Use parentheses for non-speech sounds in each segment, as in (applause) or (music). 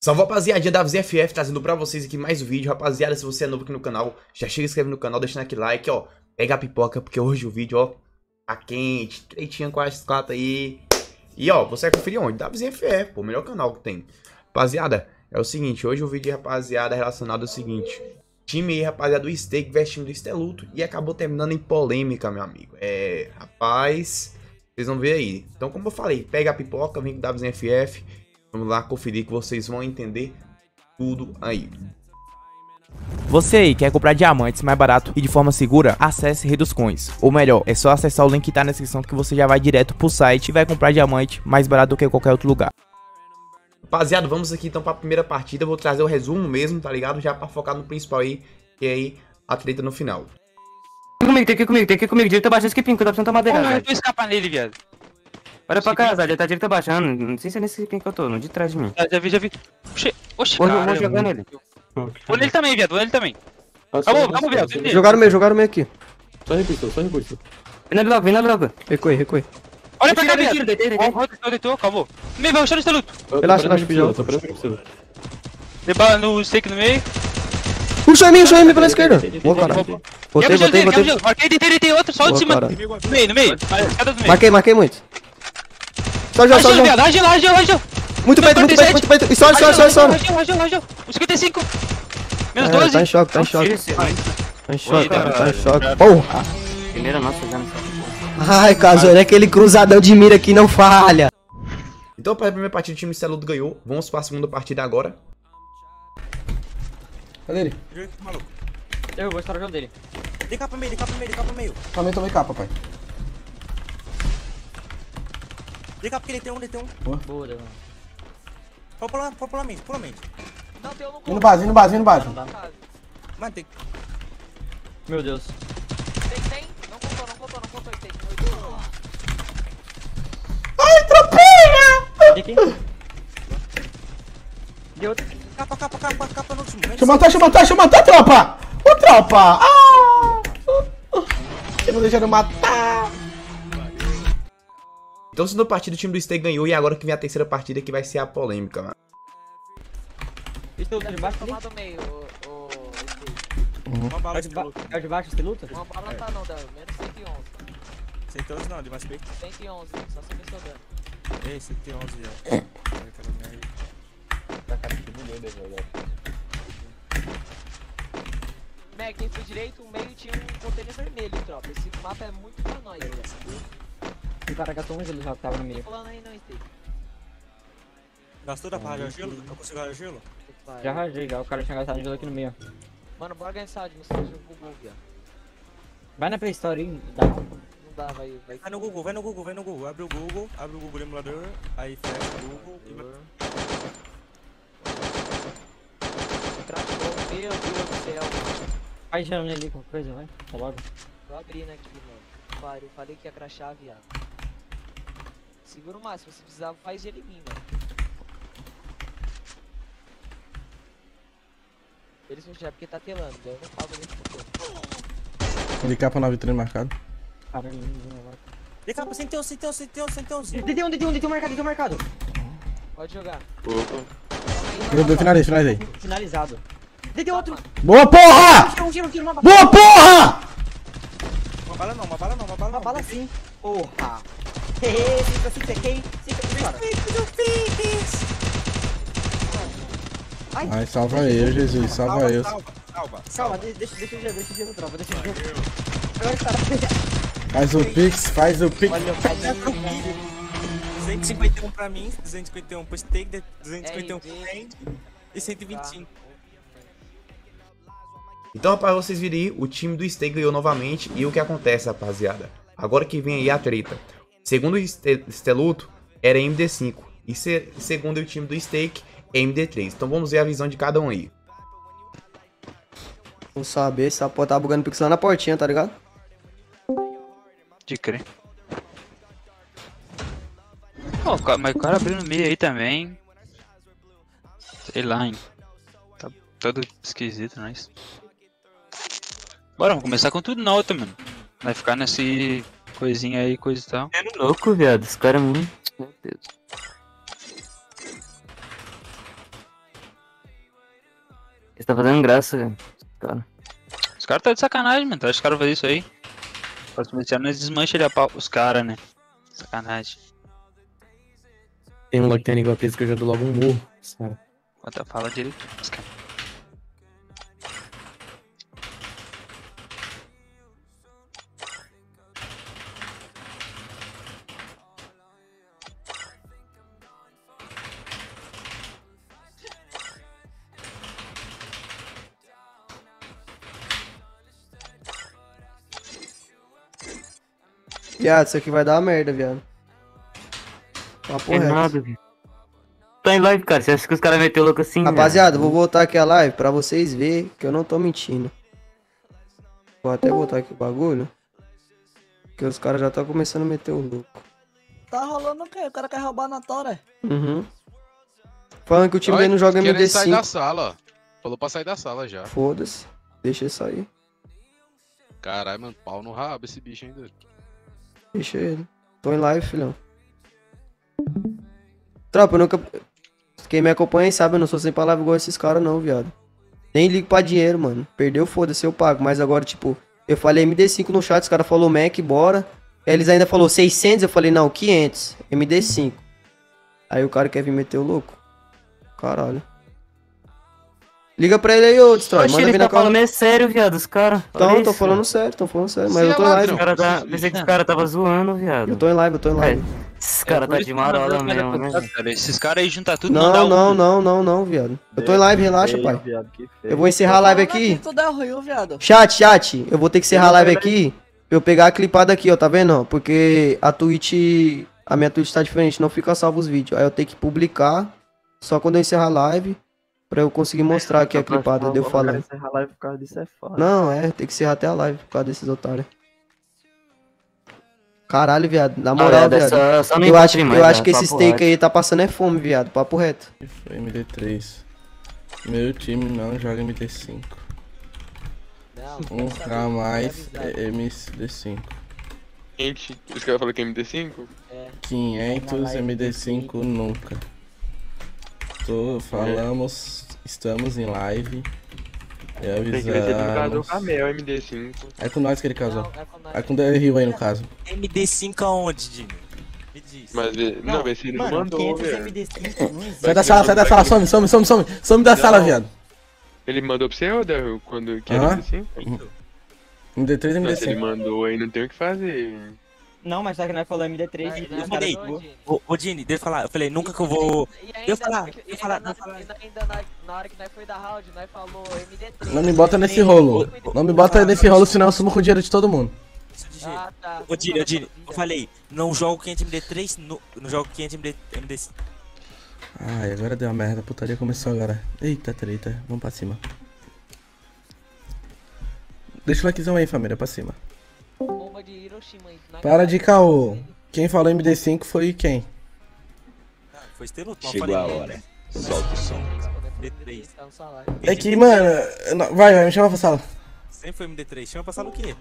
Salve rapaziada da VZFF, trazendo pra vocês aqui mais um vídeo. Rapaziada, se você é novo aqui no canal, já chega inscreve no canal, deixando aquele like, ó. Pega a pipoca, porque hoje o vídeo, ó, tá quente. Treitinha com as quatro aí. E, ó, você vai conferir onde? Da VZFF, pô, o melhor canal que tem. Rapaziada, é o seguinte, hoje o vídeo, rapaziada, é relacionado ao seguinte. Time aí, rapaziada, do Steak vestindo do Esteluto e acabou terminando em polêmica, meu amigo. É, rapaz, vocês vão ver aí. Então, como eu falei, pega a pipoca, vem com o WZFF. Vamos lá conferir que vocês vão entender tudo aí. Você aí quer comprar diamantes mais barato e de forma segura? Acesse Reduscoins. Ou melhor, é só acessar o link que tá na descrição que você já vai direto pro site e vai comprar diamante mais barato do que qualquer outro lugar. Rapaziada, vamos aqui então pra primeira partida. Vou trazer o resumo mesmo, tá ligado? Já pra focar no principal aí, e aí a treta no final. Tem comigo, tem aqui comigo, tem aqui comigo. Direita baixando esse que eu tô precisando tomar madeira. Como eu velho. tô escapando nele, viado? Olha pra cá, Zé, ele tá direita baixando. Não sei se é nesse que eu tô, não de trás de mim. Já, já vi, já vi. Oxi, oxi, Vou, cara. vou jogar nele. Vou nele também, viado, vou nele também. Acabou, acabou, viado. Jogaram meio, jogaram meio aqui. Só recurso, só recurso. Vem na logo, vem na logo. Recuei, recuei. Olha pra cá, viado. Deitou, deitou, acabou. No meio, vai rushar no esteluto. Relaxa, relaxa, pijama. Tô parando precisa. Dei bala no stake no meio. Puxa em mim, puxa em mim pela esquerda. Boa, caralho. Quebra Botei, botei, botei. Marquei, deitei, deitei outro, só de cima. No meio, no. A meio. Marquei, marquei muito. Só já, só já. Muito peito, muito peito, muito peito. E só, só, só, só. Ragelo, ragelo, ragelo. O 55. Menos É, 12. tá em choque, tá em choque. Tá em choque, cara, tá em choque. Porra. Primeira nossa, já. Ai, Casor, é aquele cruzadão de mira que não falha. Então, para a primeira partida, o time Esteluto ganhou. Vamos para a segunda partida agora. Cadê ele? Eu vou estourar o jogo dele. De cá pro meio, de cá pro meio, de cá pro meio. Também tomei capa, pai. De cá porque ele tem um, ele tem um. Boa, deu. Pula, pula, pula, pula mente, pula mente. Vem no base, vem no base, vem no base. Mano, tem. Meu Deus. De quem? De outro. Capa, capa, capa, capa no último. Deixa eu matar, deixa eu matar, deixa eu matar, tropa. Ô, tropa. Ah. Eu vou deixar eu matar. Então, segunda partida, o time do Steak ganhou. E agora que vem a terceira partida, que vai ser a polêmica, mano. Estou de baixo ali? do meio, o. o Uma bala É de de, ba luta. é de baixo esse luta? uma bala tá não, dá menos 111. 111 não, de mais peito. 111, só se eu dano. Ei, 111 já. Ai, aquela merda. Meg, quem foi direito, o meio tinha um container vermelho, tropa. Esse mapa é muito pra nós, velho. O cara gastou um gelo já que tava no Tô meio. falando aí não, Steve. Gastou da parra de gelo? Eu consigo rajar gelo? Já rajei, já. O cara tinha gastado gelo aqui no meio. Mano, bora ganhar essa no seu jogo Google, viado. Vai na Play Store aí, dá. Não dá, vai. vai Vai no Google, vai no Google, vai no Google. Abre o Google, abre o Google emulador, aí fecha o Google e Travou, meu Deus do céu. Vai gerando ali com coisa, vai. Tá logo. Tô abrindo aqui, mano. Pariu, falei que ia crachar, viado. Segura o máximo, se precisar, faz mim, mano. Eles vão já porque tá telando, daí eu não pago nem Ele capa na vitrine marcado. Caralho, não agora. De cá, 111, 111, 111, 111. Detém um, detém um, detém um marcado, detém um marcado. Pode jogar. Finaliza, finaliza aí. Finalizado. Detém outro. Boa, porra! Tira um, tira um, uma bala. Boa, porra! Uma bala não, uma bala não, uma bala Uma não. bala sim. Porra. Hehe, fica, fica, quem? Fica, fora. Ai, salva eu, Jesus, salva eu. Salva, salva. De- deixa, deixa o gelo, deixa o gelo, tropa, deixa o gelo. Faz o pix, faz o pix. Olha o pai 251 pra mim, 251 pro steak, 251 pro. Ken e 125. Então, rapaz, vocês viram aí, o time do Steak ganhou novamente. E o que acontece, rapaziada? Agora que vem aí a treta. Segundo o Ste- Steluto, era MD5. E se- segundo o time do Steak, MD3. Então vamos ver a visão de cada um aí. Vou saber se a porta tá bugando pix lá na portinha, tá ligado? De crer. Ó, o ca- mas o cara abriu no meio aí também. Sei lá, hein. Tá todo esquisito, nós. Bora, vamos começar com tudo na outra, mano. Vai ficar nesse coisinha aí, coisa e tal. É louco, viado. Esse cara é muito. Meu Deus. Você tá fazendo graça, cara. cara. Os caras tá de sacanagem, mano. Tu acha que os caras vão fazer isso aí? Próximo esse ano nós desmancha ele a pau, os caras, né? Sacanagem. Tem um lá que tem a língua presa que eu já dou logo um. Sabe? Bota fala direito. Os caras. Viado, isso aqui vai dar merda, viado. Papo É reto. nada, velho. Tá em live, cara. Você acha que os caras meteu louco assim? Rapaziada, vou voltar aqui a live pra vocês verem que eu não tô mentindo. Vou até botar aqui o bagulho. Que os caras já estão começando a meter o louco. Tá rolando o quê? O cara quer roubar na tora. Uhum. Falando que o time dele não joga querendo sair da MD5. sala, ó. Falou pra sair da sala já. Foda-se. Deixa ele sair. Caralho, mano, pau no rabo esse bicho ainda. Deixa ele. Tô em live, filhão. Tropa, eu nunca. Quem me acompanha sabe, eu não sou sem palavra igual esses caras, não, viado. Nem ligo pra dinheiro, mano. Perdeu, foda-se, eu pago. Mas agora, tipo, eu falei MD5 no chat, os caras falaram Mac, bora. Eles ainda falou 600, eu falei, não, 500. MD5. Aí o cara quer vir meter o louco. Caralho. Liga pra ele aí, ô Destroy. Oxe, Manda ele tá falando é sério, viado, os caras. Então, tô falando sério, tô falando sério. Mas Você eu tô é em live. Cara tá... Pensei que os caras tava zoando, viado. Eu tô em live, eu tô em live. Esses caras tá de marola mesmo, né? Cara, esses caras aí juntar tudo não, dá Não, um- não, não, não, não, viado. Eu tô em live, relaxa, pai. Eu vou encerrar a live aqui. É ruim, viado. Chat, chat, eu vou ter que encerrar a live aqui. Pra eu pegar a clipada aqui, ó, tá vendo? ó? Porque a Twitch. A minha Twitch tá diferente, não fica salvo os vídeos. Aí eu tenho que publicar só quando eu encerrar a live. Pra eu conseguir mostrar aqui a clipada, deu falando. encerrar a live por causa disso é foda. Não, é, tem que encerrar até a live por causa desses otários. Caralho, viado, na moral, Ah, viado. dessa- só Eu acho, mais, eu acho que esse Papo steak reto. aí tá passando é fome, viado. Papo reto. Foi MD3. Meu time não joga MD5. Não, Um K saber, mais quero avisar. é MD5. Gente, os caras falaram que é MD5? É. 500 MD5 nunca. Tô, falamos, estamos em live. E avisamos. Camel, MD5. É com nós que ele casou. Não, é com nós. É com o DRU aí no caso. MD5 aonde, Dino? Me diz. Mas, ele- não, mas ele não mandou, velho. MD5 (laughs) não existe. Sai da sala, sai da sala, some, some, some, some. Some da sala, viado. Ele mandou pra você, ô Del, quando que Aham. era MD5? MD3 e Não, se ele MD5. mandou aí, não tem o que fazer. Não, mas só que nós falamos MD3 Nós- e nós os caras falou, ligou. Dini. Ô, ô Dini, deixa eu falar. Eu falei, nunca que eu vou. Ainda, Eu falar, eu ainda falar, na, eu falar. ainda na, na hora que nós foi da round, nós falou MD3. Não me bota nesse rolo. Não me bota nesse rolo, senão eu sumo com o dinheiro de todo mundo. Isso de jeito. Ah, tá. Ô Dini, ô Dini, eu falei, não jogo 500 MD3, no, não jogo 500 MD, MD5. Ai, agora deu uma merda. A putaria começou agora. Eita, treta. Vamos pra cima. Deixa o likezão aí, família, pra cima. Bomba de Hiroshima aí. Na Para de caô. Quem falou MD5 foi quem? Ah, Foi Chegou falei. a hora. Solta o som. MD3. Tá. É que, mano. não- Vai, vai, me chama pra sala. Sempre foi MD3. Chama pra sala o quê?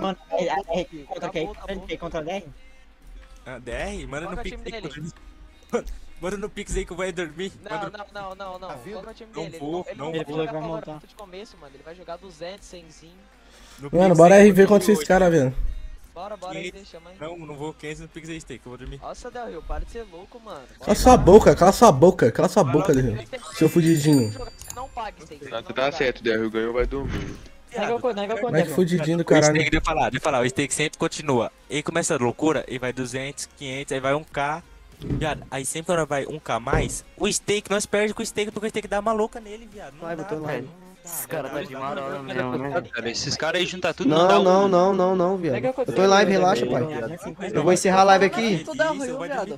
Mano, é, é, é, contra quem? Quem contra 10? Ah, DR? Manda Qual no é Pix aí que vou. (laughs) Manda no Pix aí que eu vou dormir. Não, Manda- não, não, não, não. É o time Não dele? vou, ele não não, vou. vai jogar Ele vai montar. de começo, mano. Ele vai jogar 200, 100zinho. No Mano, Pix bora aí contra dormir esses caras, velho. Bora, bora aí, deixa, mãe. Não, não vou 500 no Pix aí, steak, eu vou dormir. Nossa, Del Rio, para de ser louco, mano. Cala sua boca, cala sua boca, cala sua boca, Derril. Seu (laughs) fudidinho. Não paga, Steak. Você tá certo, Del, ganhou, vai dormir. Que fudidinho do O steak, caralho. deixa eu falar, deixa eu falar, o steak sempre continua. Ele começa a loucura, e vai 200, 500, aí vai 1k. Viado, aí sempre quando vai 1k a mais, o steak, nós perdemos com o steak porque o steak dá uma louca nele, viado. Não Live, dá, eu tô em live. velho. Não Esses caras tá de marola mesmo, né? Cara, esses caras aí juntar tudo não, dá Não, um- não, não, não, não, viado. Eu tô em live, relaxa, pai. Eu vou encerrar a live aqui.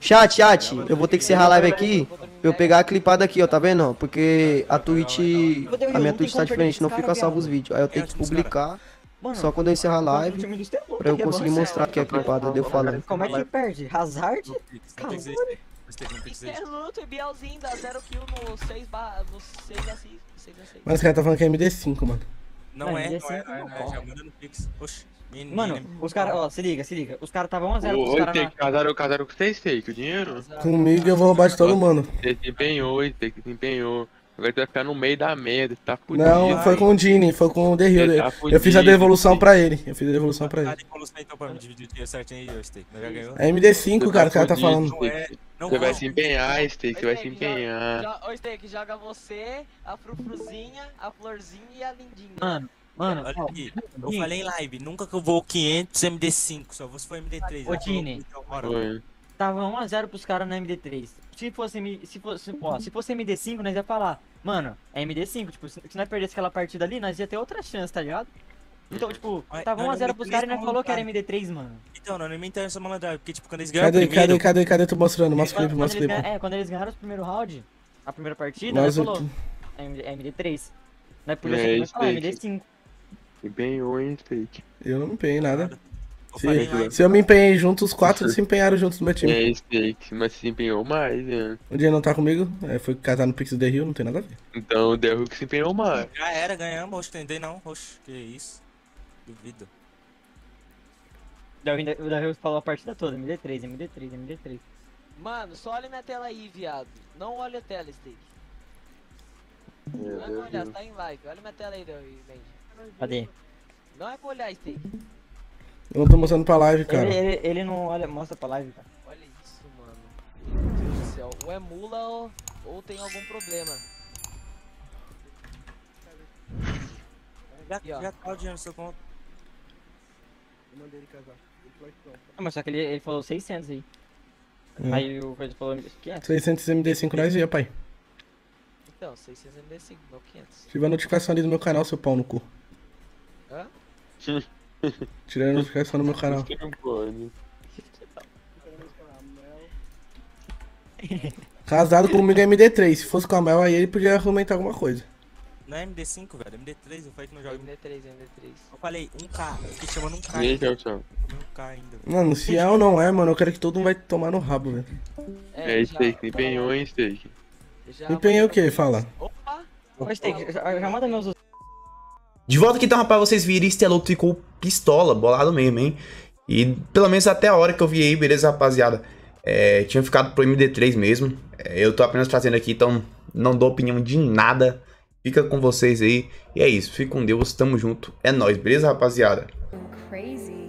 Chat, chat, eu vou ter que encerrar a live aqui pra eu pegar a clipada aqui, ó, tá vendo? ó? Porque a Twitch. A minha Twitch tá diferente, não fica salvo os vídeos. Aí eu tenho que publicar só quando eu encerrar a live pra eu conseguir mostrar aqui a clipada, deu falando. Como é que perde? Hazard? O aí. É luto e Bielzinho dá 0 kill no 6 barra. No 6 a 6. 6 a 6. Mas os caras tá falando que é MD5, mano. Não Não, é, não é, MD5 não é, não é, já manda no Pix. Oxi. Mano, os caras, ó, se liga, se liga. Os caras estavam 1x0 Ô, os caras na... casaram, casaram com você, Steak, o dinheiro? Comigo eu vou roubar de todo mundo. Você desempenhou, Steak desempenhou. Agora tu vai ficar no meio da merda, tá fudido. Não, foi com o Dini, foi com o The Hill. Tá Eu fiz a devolução pra ele. Eu fiz a devolução pra ele. devolução então pra me dividir o dinheiro certinho aí, ô Steak. Nós já ganhou. É MD5, cara, o cara tá falando. Não Você vai se empenhar, Steak, você vai se empenhar. Ô, Steak, joga você, a frufruzinha, a florzinha e a lindinha. Mano, mano, Olha aqui, eu falei em live, nunca que eu vou 500 MD5, só vou se for MD3. Ô, Dini. Tava 1x0 pros caras na MD3. Se fosse, M- se fosse, ó, se fosse MD5, nós ia falar, mano, é MD5, tipo, se, se nós perdesse aquela partida ali, nós ia ter outra chance, tá ligado? Então, tipo, tava nós 1x0 não pros MD3 caras e nós falou que era montado. MD3, mano. Então, não, não me interessa essa malandragem, porque tipo, quando eles ganham o Cadê, primeiro... cadê, cadê, cadê? Tô mostrando, mostra o clipe, mostra o clipe. é, quando eles ganharam o primeiro round, a primeira partida, Nós o- falou, é MD, é MD3. Nós podia É, falar, Steak. MD5. Empenhou, hein, Steak. Eu não em nada. Se, eu me empenhei junto, os quatro se empenharam juntos no meu time. É, Steak, mas se empenhou mais, né? O dia não tá comigo, é, foi casar no Pix do The Hill, não tem nada a ver. Então o The Hulk se empenhou mais. já era, ganhamos, oxe, entendei não, oxe, que isso. Duvido. O Davi falou a partida toda, MD3, MD3, MD3. Mano, só olha minha tela aí, viado. Não olha a tela, Steak. Não é pra olhar, você tá em live. Olha minha tela aí, Davi. Cadê? Não é pra olhar, Steak. Eu não tô mostrando pra live, cara. Ele, ele, ele não olha, mostra pra live, cara. Olha isso, mano. Meu Deus do céu. Ou é mula ou, ou tem algum problema. Já, já tá o dinheiro no seu conto. Ah, mas só que ele, ele falou 600 aí. Hum. Aí o coisa falou 500. 600 MD5 nós ia, pai. Então, 600 MD5, meu 500. Tive a notificação ali do meu canal, seu pau no cu. Hã? (laughs) Tirei a notificação do meu canal. Casado comigo é MD3. Se fosse com a Mel, aí ele podia argumentar alguma coisa. Não é MD5, velho, MD3, eu falei que não joga. MD3, MD3. Eu falei 1K, eu fiquei chamando 1K. E aí, ainda. Celso? 1K ainda. velho. Mano, se é ou não é, mano, eu quero que todo mundo vai tomar no rabo, velho. É, Steak, empenhou, hein, Steak. Já Empenhei o que? Fala. Opa! Ô, Steak, já, já manda meus De volta aqui então, rapaz, vocês viram, esse louco ficou pistola, bolado mesmo, hein? E pelo menos até a hora que eu vi aí, beleza, rapaziada? É, tinha ficado pro MD3 mesmo. É, eu tô apenas trazendo aqui, então não dou opinião de nada. Fica com vocês aí. E é isso, fica com Deus, tamo junto. É nóis, beleza, rapaziada? Crazy.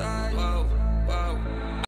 With